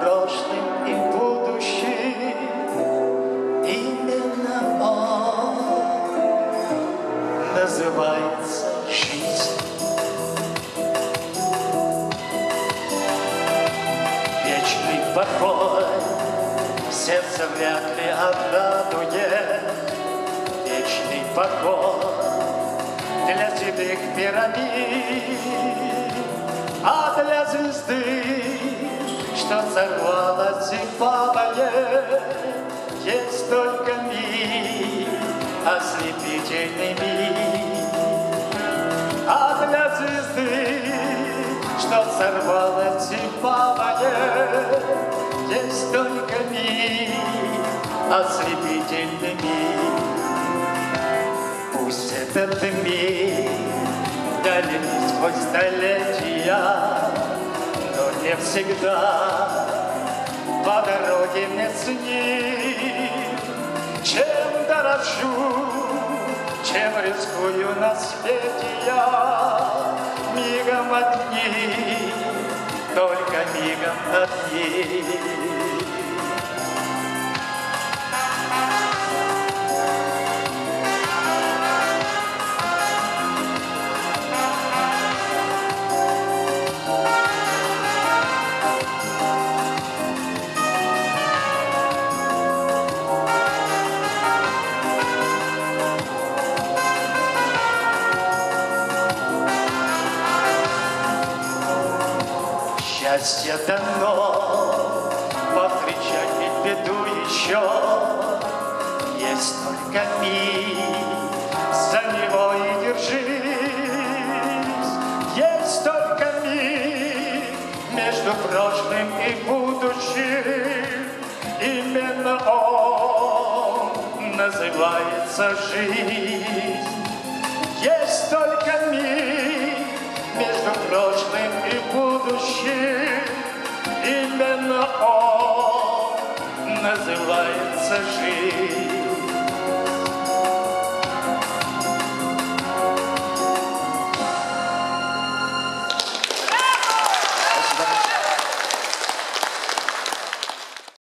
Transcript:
прошлым и будущим, Именно он называется жизнь. Вечный покой сердце вряд ли обрадует. Вечный покой для седых пирамид, а для звезды, что сорвалась и падает, есть только миг, ослепительный миг. А для звезды, что сорвалась и падает, есть только миг, ослепительный миг. Пусть этот миг далек сквозь столетия, не всегда по дороге мне ним, чем дорожу, чем рискую на свете я, мигом одни, только мигом одни. Счастье дано, повстречать ведь беду еще. Есть только миг, за него и держись. Есть только миг между прошлым и будущим. Именно он называется жизнь. Есть называется жизнь.